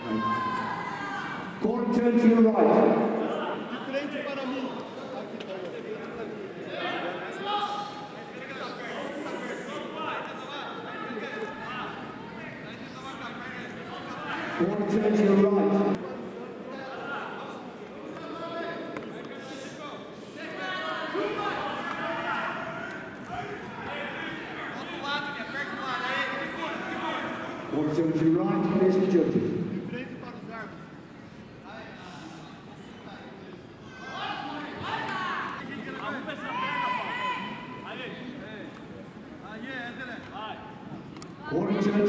Corner turn to your right. Corner turn to your right. Corner turn to your right. Here's the judges. Corner turn